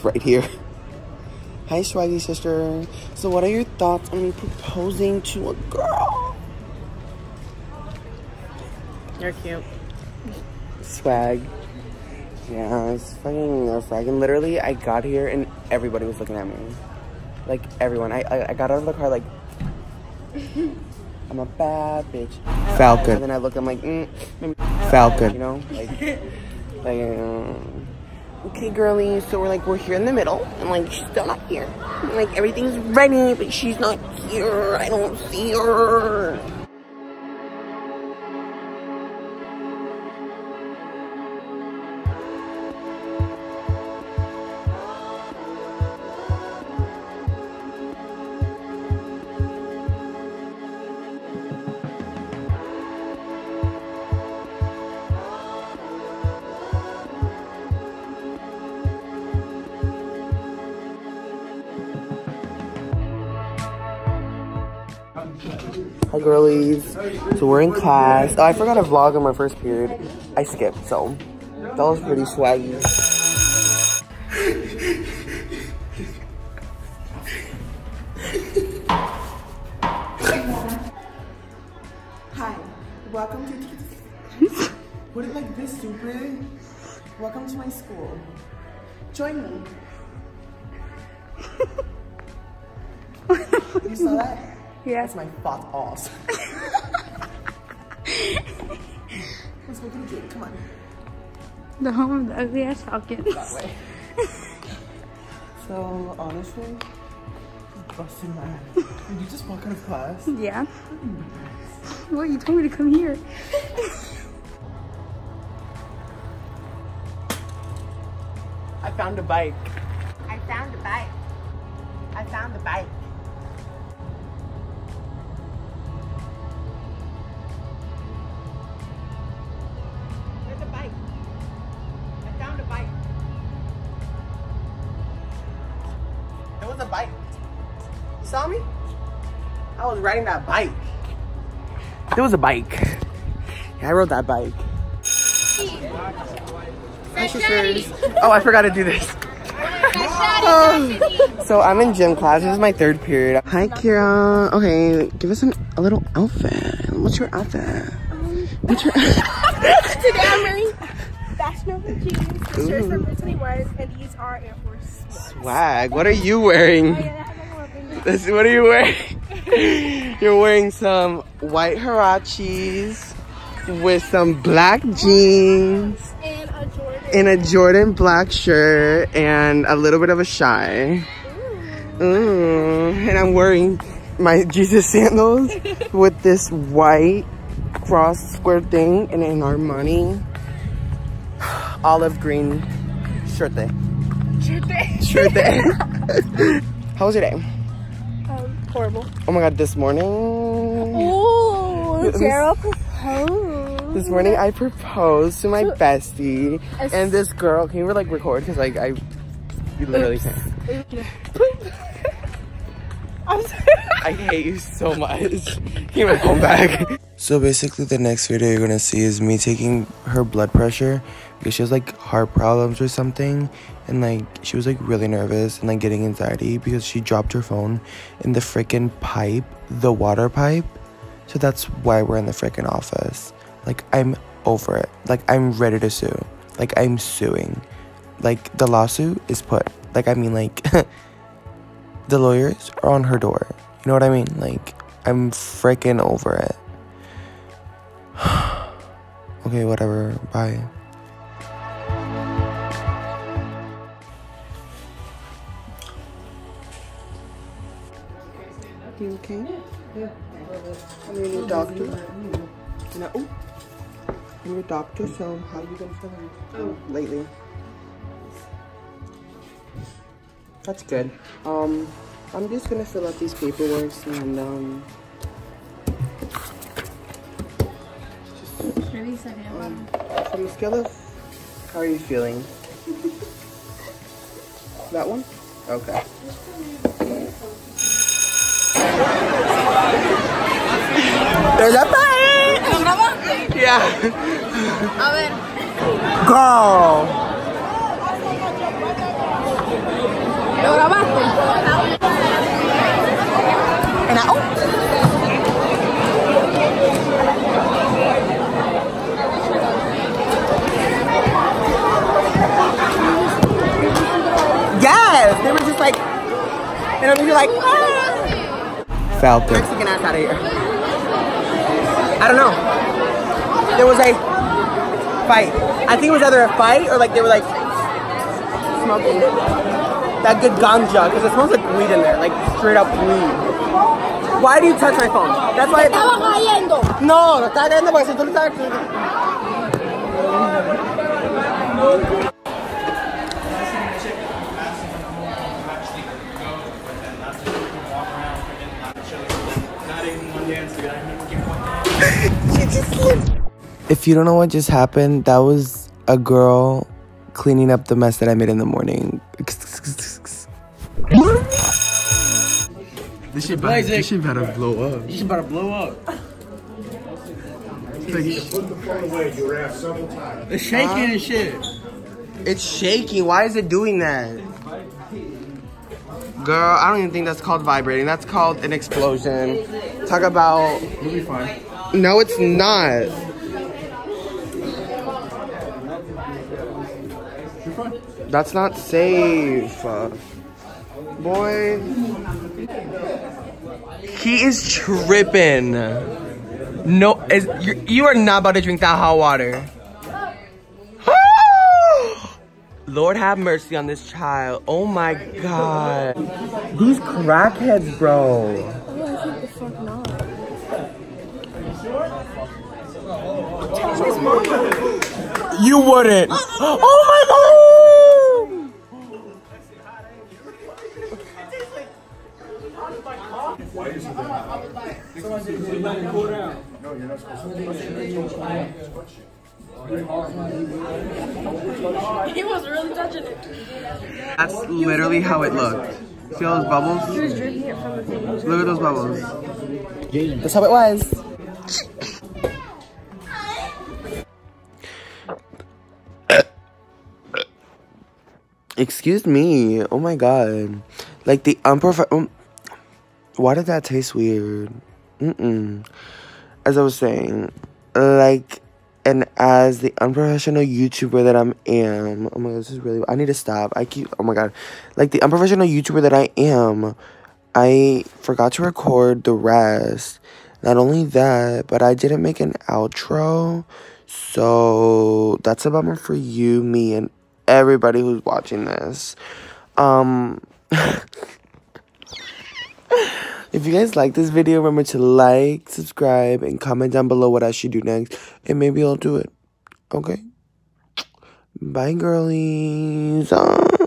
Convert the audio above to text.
just right here. Hi, Swaggy sister. So, what are your thoughts on me proposing to a girl? You're cute. Swag. Yeah, it's fucking nerve wracking. Literally, I got here and everybody was looking at me. Like, everyone. I, I, I got out of the car, like, I'm a bad bitch. Falcon. And then I look, I'm like, mm, Falcon. You know? Like, like, um, okay, girlie. So we're like, we're here in the middle. And like, she's still not here. Like, everything's ready, but she's not here. I don't see her. Hi girlies. So we're in class. Oh, I forgot to vlog on my first period. I skipped, so that was pretty swaggy. Hi, welcome to. Put it like this, stupid. Welcome to my school. Join me. you saw that? Yeah. That's my fat ass. Let's go to the gate. Come on. The home of the ugly ass falcons. That way. so honestly, busting my ass. Did you just walk out of class? Yeah. Well, you told me to come here. I found a bike. I found a bike. I found a bike. Was a bike. You saw me? I was riding that bike. There was a bike. Yeah, I rode that bike. Hi, sisters. Oh, I forgot to do this. Oh. So I'm in gym class. This is my third period. Hi, Kira. Okay, give us an, a little outfit. What's your outfit? What's your Today I'm wearing Fashion Nova jeans, the shirts from Brittany Wise, and these are Air Force Ones. Swag? What are you wearing? Oh, yeah, I have one more thing. This, what are you wearing? You're wearing some white Huaraches with some black jeans And a Jordan. and a Jordan black shirt and a little bit of a shy. Ooh. Mm. And I'm wearing my Jesus sandals with this white cross square thing and an Armani olive green shirt thing. Shirt thing. How was your day? Um, horrible. Oh my god, this morning. Oh, This- Gerald proposed. This morning I proposed to my So- bestie As- and this girl. Can you like record? Because like I, you literally can't. I'm sorry. I hate you so much. Give me my phone back. So basically, the next video you're gonna see is me taking her blood pressure because she has like heart problems or something, and like she was like really nervous and like getting anxiety because she dropped her phone in the freaking pipe, the water pipe. So that's why we're in the freaking office. Like I'm over it. Like I'm ready to sue. Like I'm suing. Like the lawsuit is put. Like I mean like the lawyers are on her door. You know what I mean? Like, I'm freaking over it. okay, whatever. Bye. You okay? Yeah. I'm your new doctor. No. ooh. I'm your doctor, so how you been feeling oh. lately? That's good. Um, I'm just gonna fill out these paperwork and um. um, From the scale of, how are you feeling? that one? Okay. There's a bite! Yeah. A ver. Girl. ¿Lo grabaste? Yes, they were just like, and you're like, ah. Falcon. Mexican ass out of here. I don't know. There was a fight. I think it was either a fight or like they were like smoking that good ganja because it smells like weed in there, like straight up weed. Why do you touch my phone? That's why. Estaba cayendo. No, lo está cayendo porque si tú lo estás. If you don't know what just happened, that was a girl cleaning up the mess that I made in the morning. This shit better, this shit better blow up. She's about to blow up. It's shaking and shit. It's shaking. Why is it doing that? Girl, I don't even think that's called vibrating. That's called an explosion. Talk about. You'll be fine. No, it's not. That's not safe. Boy. He is tripping. No, is, you you are not about to drink that hot water. Lord have mercy on this child. Oh my god. These crackheads, bro. You wouldn't. Oh my god! He was really touching it. That's literally how it looked. See all those bubbles? He was drinking it from the thing. Look at those bubbles. That's how it was. Excuse me. Oh my god. Like the unprof. Um, why did that taste weird? Mm-mm. As I was saying, like, and as the unprofessional YouTuber that I am, oh my god, this is really. I need to stop. I keep. Oh my god, like the unprofessional YouTuber that I am, I forgot to record the rest. Not only that, but I didn't make an outro. So that's a bummer for you, me, and everybody who's watching this. Um If you guys like this video, remember to like, subscribe, and comment down below what I should do next. And maybe I'll do it. Okay? Bye, girlies. Ah.